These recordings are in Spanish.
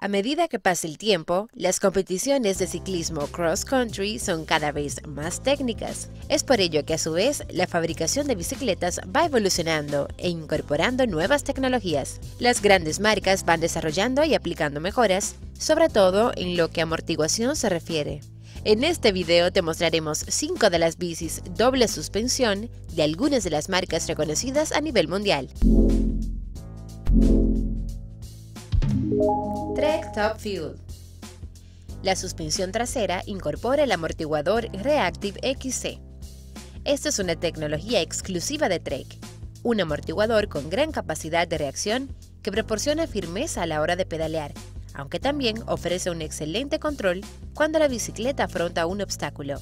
A medida que pasa el tiempo, las competiciones de ciclismo cross-country son cada vez más técnicas. Es por ello que a su vez la fabricación de bicicletas va evolucionando e incorporando nuevas tecnologías. Las grandes marcas van desarrollando y aplicando mejoras, sobre todo en lo que a amortiguación se refiere. En este video te mostraremos 5 de las bicis doble suspensión de algunas de las marcas reconocidas a nivel mundial. Trek Top Fuel La suspensión trasera incorpora el amortiguador Reactive XC. Esta es una tecnología exclusiva de Trek, un amortiguador con gran capacidad de reacción que proporciona firmeza a la hora de pedalear, aunque también ofrece un excelente control cuando la bicicleta afronta un obstáculo.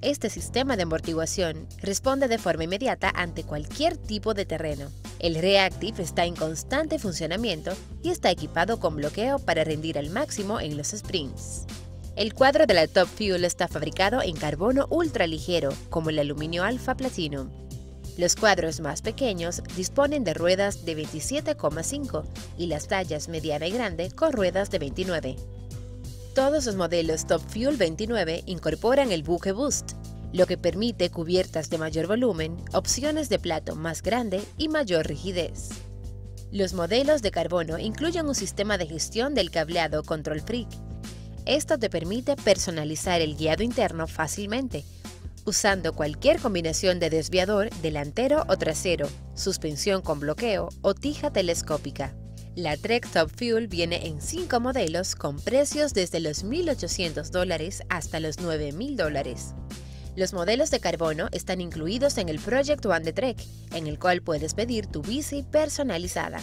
Este sistema de amortiguación responde de forma inmediata ante cualquier tipo de terreno. El Reactive está en constante funcionamiento y está equipado con bloqueo para rendir al máximo en los sprints. El cuadro de la Top Fuel está fabricado en carbono ultra ligero, como el aluminio alfa platinum. Los cuadros más pequeños disponen de ruedas de 27,5 y las tallas mediana y grande con ruedas de 29. Todos los modelos Top Fuel 29 incorporan el buque Boost, lo que permite cubiertas de mayor volumen, opciones de plato más grande y mayor rigidez. Los modelos de carbono incluyen un sistema de gestión del cableado Control Freak. Esto te permite personalizar el guiado interno fácilmente, usando cualquier combinación de desviador delantero o trasero, suspensión con bloqueo o tija telescópica. La Trek Top Fuel viene en 5 modelos con precios desde los 1.800 dólares hasta los 9.000 dólares. Los modelos de carbono están incluidos en el Project One de Trek, en el cual puedes pedir tu bici personalizada.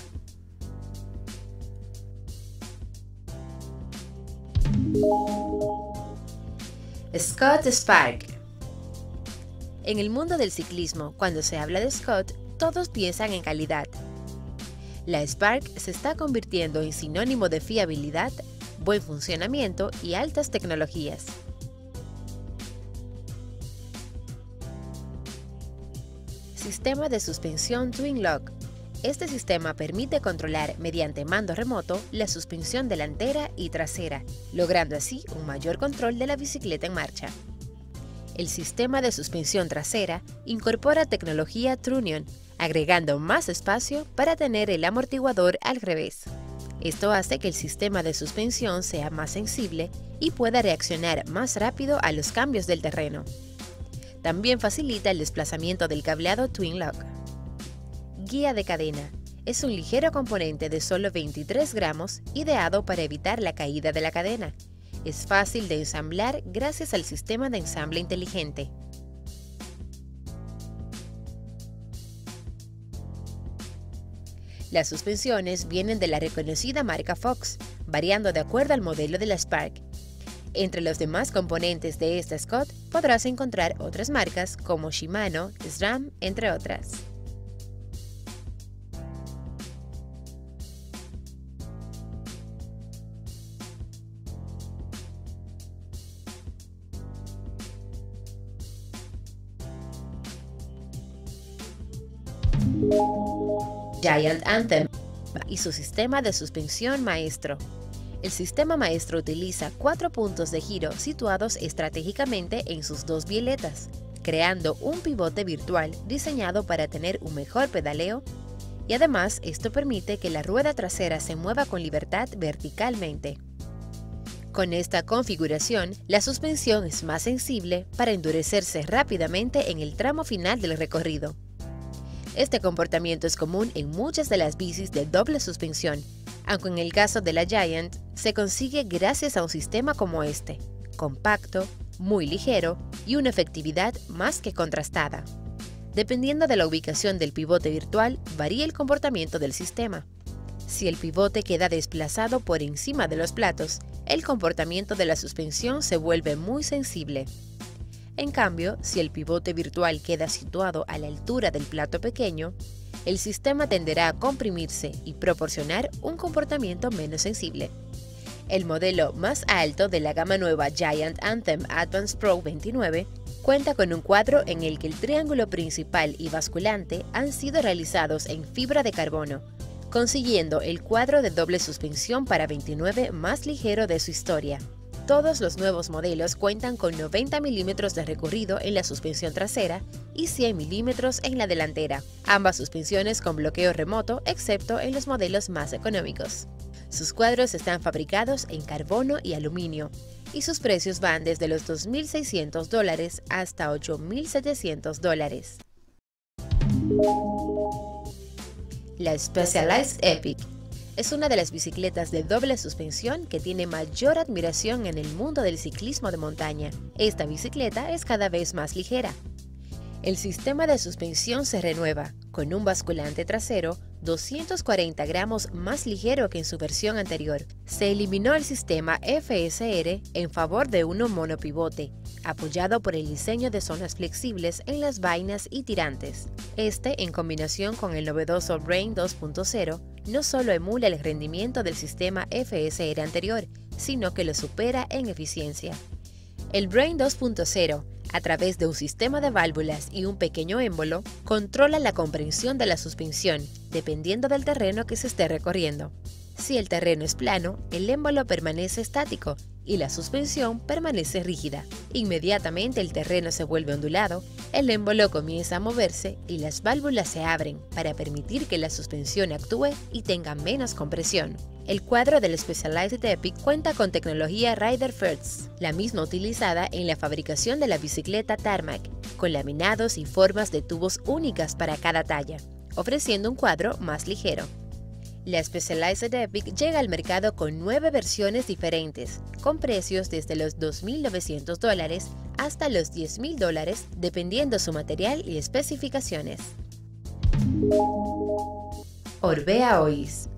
Scott Spark En el mundo del ciclismo, cuando se habla de Scott, todos piensan en calidad. La Spark se está convirtiendo en sinónimo de fiabilidad, buen funcionamiento y altas tecnologías. Sistema de suspensión Twin Lock. Este sistema permite controlar mediante mando remoto la suspensión delantera y trasera, logrando así un mayor control de la bicicleta en marcha. El sistema de suspensión trasera incorpora tecnología Trunion, agregando más espacio para tener el amortiguador al revés. Esto hace que el sistema de suspensión sea más sensible y pueda reaccionar más rápido a los cambios del terreno. También facilita el desplazamiento del cableado Twin Lock. Guía de cadena. Es un ligero componente de solo 23 gramos ideado para evitar la caída de la cadena. Es fácil de ensamblar gracias al sistema de ensamble inteligente. Las suspensiones vienen de la reconocida marca Fox, variando de acuerdo al modelo de la Spark entre los demás componentes de esta Scott podrás encontrar otras marcas como Shimano, SRAM, entre otras. Giant Anthem y su sistema de suspensión maestro. El sistema maestro utiliza cuatro puntos de giro situados estratégicamente en sus dos violetas, creando un pivote virtual diseñado para tener un mejor pedaleo y además esto permite que la rueda trasera se mueva con libertad verticalmente. Con esta configuración, la suspensión es más sensible para endurecerse rápidamente en el tramo final del recorrido. Este comportamiento es común en muchas de las bicis de doble suspensión aunque en el caso de la Giant se consigue gracias a un sistema como este, compacto, muy ligero y una efectividad más que contrastada. Dependiendo de la ubicación del pivote virtual, varía el comportamiento del sistema. Si el pivote queda desplazado por encima de los platos, el comportamiento de la suspensión se vuelve muy sensible. En cambio, si el pivote virtual queda situado a la altura del plato pequeño, el sistema tenderá a comprimirse y proporcionar un comportamiento menos sensible. El modelo más alto de la gama nueva Giant Anthem Advance Pro 29 Cuenta con un cuadro en el que el triángulo principal y basculante han sido realizados en fibra de carbono, consiguiendo el cuadro de doble suspensión para 29 más ligero de su historia. Todos los nuevos modelos cuentan con 90 milímetros de recorrido en la suspensión trasera y 100 milímetros en la delantera, ambas suspensiones con bloqueo remoto excepto en los modelos más económicos. Sus cuadros están fabricados en carbono y aluminio, y sus precios van desde los 2.600 dólares hasta 8.700 dólares. La Specialized Epic es una de las bicicletas de doble suspensión que tiene mayor admiración en el mundo del ciclismo de montaña. Esta bicicleta es cada vez más ligera. El sistema de suspensión se renueva, con un basculante trasero 240 gramos más ligero que en su versión anterior. Se eliminó el sistema FSR en favor de uno monopivote, apoyado por el diseño de zonas flexibles en las vainas y tirantes. Este, en combinación con el novedoso Brain 2.0, no solo emula el rendimiento del sistema FSR anterior, sino que lo supera en eficiencia. El Brain 2.0 a través de un sistema de válvulas y un pequeño émbolo, controla la comprensión de la suspensión, dependiendo del terreno que se esté recorriendo. Si el terreno es plano, el émbolo permanece estático y la suspensión permanece rígida. Inmediatamente el terreno se vuelve ondulado, el émbolo comienza a moverse y las válvulas se abren para permitir que la suspensión actúe y tenga menos compresión. El cuadro del Specialized Epic cuenta con tecnología Rider First, la misma utilizada en la fabricación de la bicicleta Tarmac, con laminados y formas de tubos únicas para cada talla, ofreciendo un cuadro más ligero. La Specialized Epic llega al mercado con nueve versiones diferentes, con precios desde los 2.900 dólares hasta los 10.000 dólares, dependiendo su material y especificaciones. Orbea Ois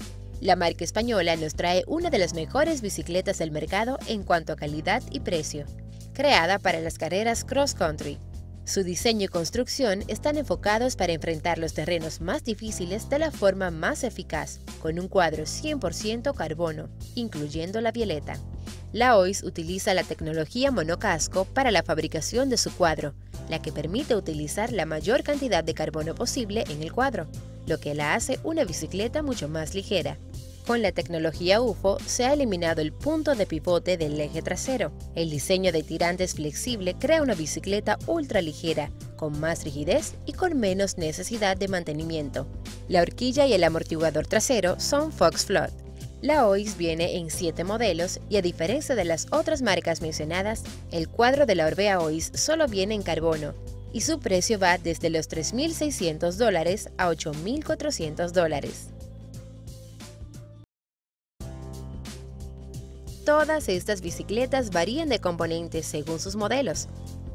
la marca española nos trae una de las mejores bicicletas del mercado en cuanto a calidad y precio, creada para las carreras cross country. Su diseño y construcción están enfocados para enfrentar los terrenos más difíciles de la forma más eficaz, con un cuadro 100% carbono, incluyendo la violeta. La OIS utiliza la tecnología monocasco para la fabricación de su cuadro, la que permite utilizar la mayor cantidad de carbono posible en el cuadro, lo que la hace una bicicleta mucho más ligera. Con la tecnología UFO se ha eliminado el punto de pivote del eje trasero. El diseño de tirantes flexible crea una bicicleta ultra ligera, con más rigidez y con menos necesidad de mantenimiento. La horquilla y el amortiguador trasero son Fox Flood. La OIS viene en 7 modelos y a diferencia de las otras marcas mencionadas, el cuadro de la Orbea OIS solo viene en carbono y su precio va desde los 3.600 dólares a 8.400 dólares. Todas estas bicicletas varían de componentes según sus modelos.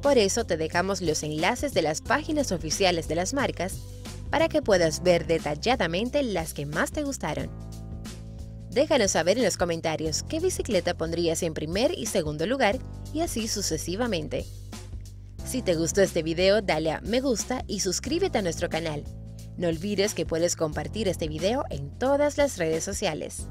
Por eso te dejamos los enlaces de las páginas oficiales de las marcas para que puedas ver detalladamente las que más te gustaron. Déjanos saber en los comentarios qué bicicleta pondrías en primer y segundo lugar y así sucesivamente. Si te gustó este video, dale a me gusta y suscríbete a nuestro canal. No olvides que puedes compartir este video en todas las redes sociales.